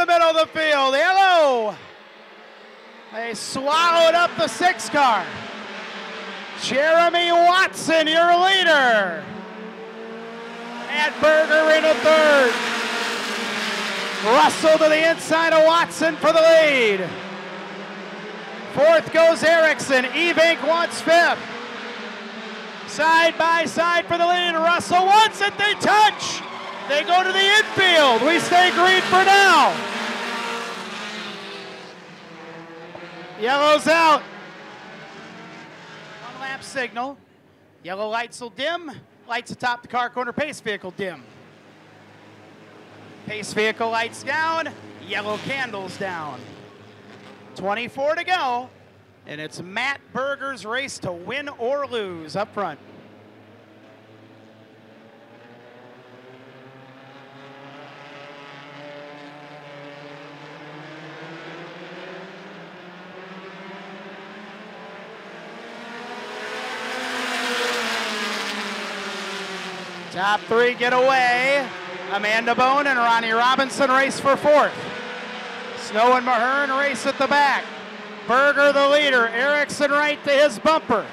the middle of the field. Yellow. They swallowed up the six car. Jeremy Watson, your leader. Matt Berger in a third. Russell to the inside of Watson for the lead. Fourth goes Erickson. Evink wants fifth. Side by side for the lead. Russell wants it. They touch. They go to the infield. We stay green for now. Yellow's out. One lap signal. Yellow lights will dim. Lights atop the car corner pace vehicle dim. Pace vehicle lights down. Yellow candles down. 24 to go. And it's Matt Berger's race to win or lose up front. Top three get away. Amanda Bone and Ronnie Robinson race for fourth. Snow and Mahern race at the back. Berger the leader. Erickson right to his bumper.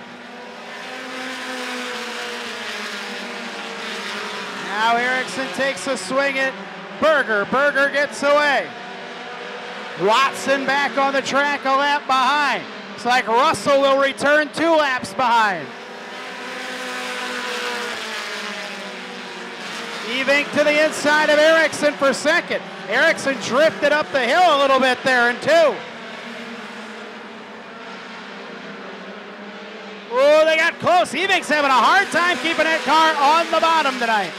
Now Erickson takes a swing at Berger. Berger gets away. Watson back on the track a lap behind. It's like Russell will return two laps behind. Evink to the inside of Erickson for second. Erickson drifted up the hill a little bit there in two. Oh, they got close. Evink's having a hard time keeping that car on the bottom tonight.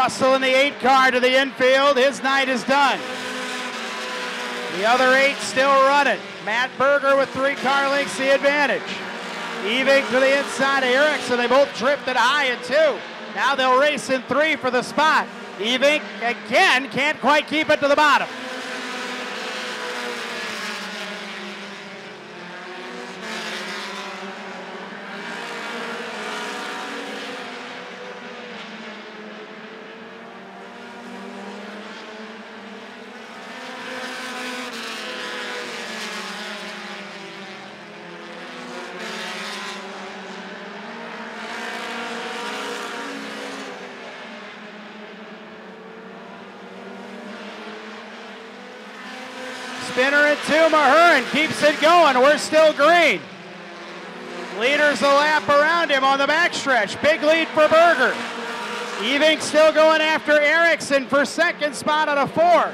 Russell in the eight car to the infield. His night is done. The other eight still running. Matt Berger with three car lengths the advantage. Evink to the inside of Erickson. They both drifted high in two. Now they'll race in three for the spot. Evink again can't quite keep it to the bottom. Spinner at two. Mahern keeps it going. We're still green. Leaders a lap around him on the backstretch. Big lead for Berger. Evink still going after Erickson for second spot out of four.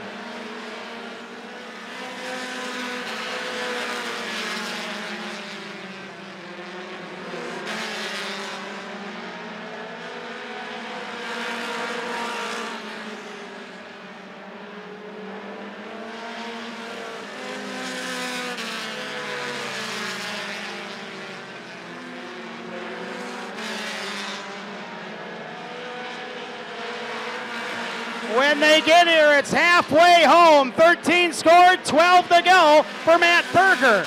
When they get here, it's halfway home. 13 scored, 12 to go for Matt Berger.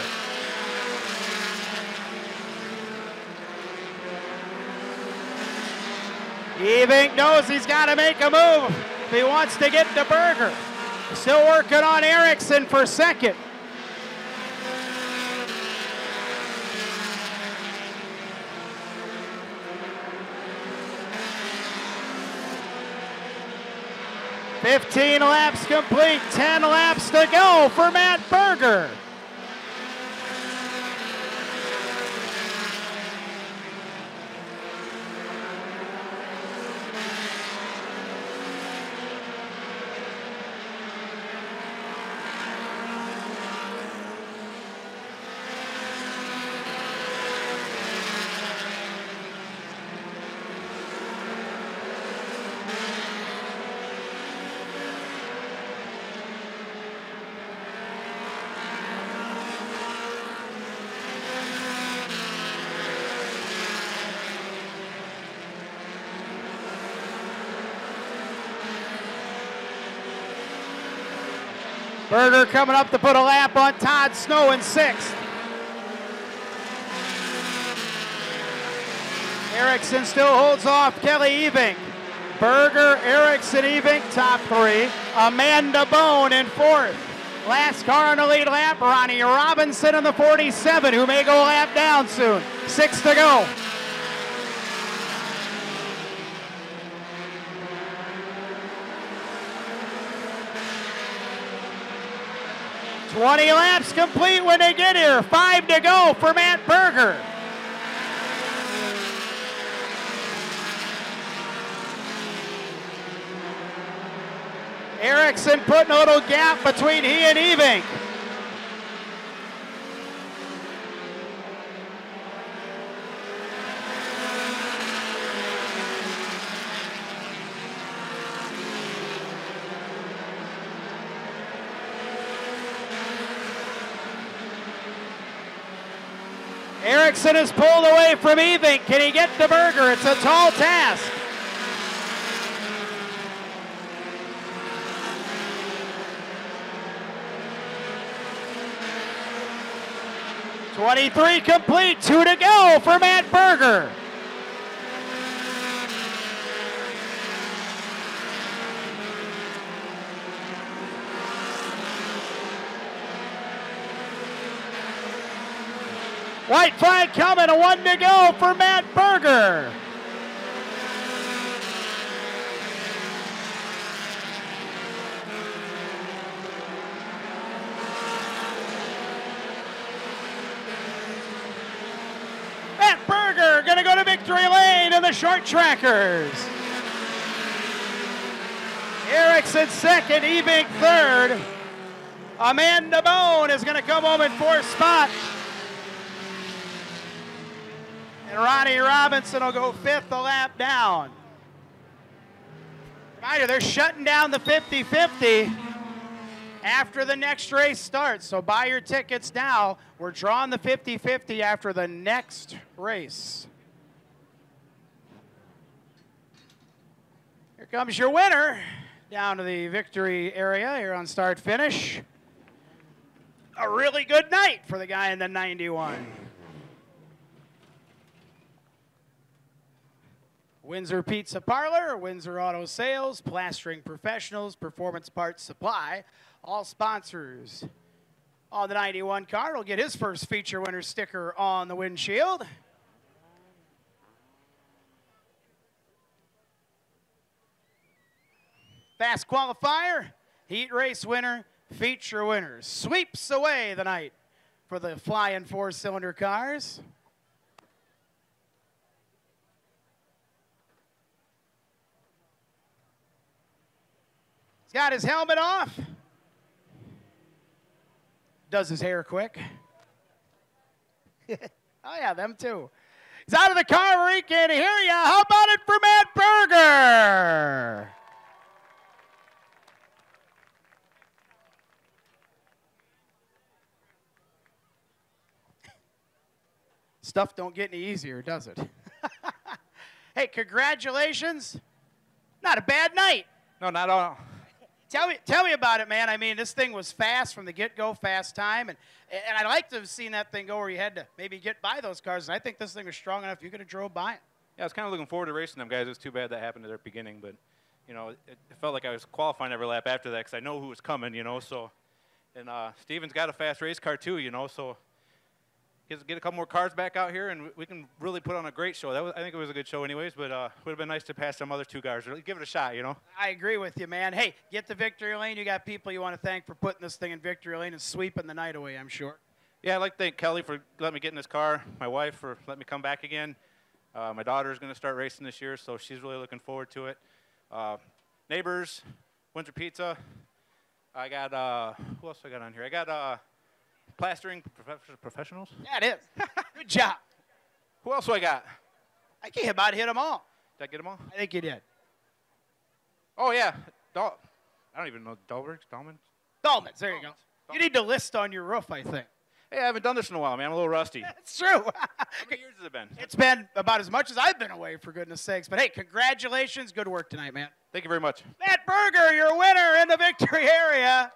Evink knows he's got to make a move if he wants to get to Berger. Still working on Erickson for second. Fifteen laps complete, 10 laps to go for Matt Berger. Berger coming up to put a lap on Todd Snow in sixth. Erickson still holds off Kelly Eving. Berger, Erickson, Eving, top three. Amanda Bone in fourth. Last car on the lead lap, Ronnie Robinson in the 47, who may go lap down soon. Six to go. Twenty laps complete when they get here. Five to go for Matt Berger. Erickson putting a little gap between he and Eving. Erickson is pulled away from Eving. Can he get the Berger? It's a tall task. 23 complete, two to go for Matt Berger. White flag coming, a one to go for Matt Berger. Matt Berger to go to victory lane in the short trackers. Erickson second, Eving third. Amanda Bone is going to come home in fourth spot. And Ronnie Robinson will go fifth the lap down. Reminder, they're shutting down the 50-50 after the next race starts. So buy your tickets now. We're drawing the 50-50 after the next race. Here comes your winner down to the victory area here on start finish. A really good night for the guy in the 91. Windsor Pizza Parlor, Windsor Auto Sales, Plastering Professionals, Performance Parts Supply, all sponsors on the 91 car will get his first feature winner sticker on the windshield. Fast qualifier, heat race winner, feature winner. Sweeps away the night for the flying four-cylinder cars. He's got his helmet off. Does his hair quick. oh, yeah, them too. He's out of the car where he can hear you. How about it for Matt Berger? Stuff don't get any easier, does it? hey, congratulations. Not a bad night. No, not all. Tell me, tell me about it, man. I mean, this thing was fast from the get-go, fast time, and and I'd like to have seen that thing go where you had to maybe get by those cars. And I think this thing was strong enough you could have drove by it. Yeah, I was kind of looking forward to racing them guys. It was too bad that happened at their beginning, but you know, it, it felt like I was qualifying every lap after that because I know who was coming, you know. So, and uh, Steven's got a fast race car too, you know. So get, get a couple more cars back out here, and we can really put on a great show. That was, I think it was a good show, anyways. But uh, would have been nice to pass some other two cars. Give it a shot, you know. I agree with you, man. Hey, get the victory lane. You got people you want to thank for putting this thing in victory lane and sweeping the night away. I'm sure. Yeah, I'd like to thank Kelly for letting me get in this car. My wife for letting me come back again. Uh, my daughter is going to start racing this year, so she's really looking forward to it. Uh, neighbors, Windsor Pizza. I got uh, who else I got on here? I got uh, plastering prof- professionals? Yeah, it is. Good job. Who else do I got? I can't about hit them all. Did I get them all? I think you did. Oh, yeah. Dal- I don't even know. Dalbergs? Dalmans? Dalmans. There you go. You need to list on your roof, I think. Hey, I haven't done this in a while, man. I'm a little rusty. That's true. How many years has it been? It's been about as much as I've been away, for goodness sakes. But hey, congratulations. Good work tonight, man. Thank you very much. Matt Berger, your winner in the victory area.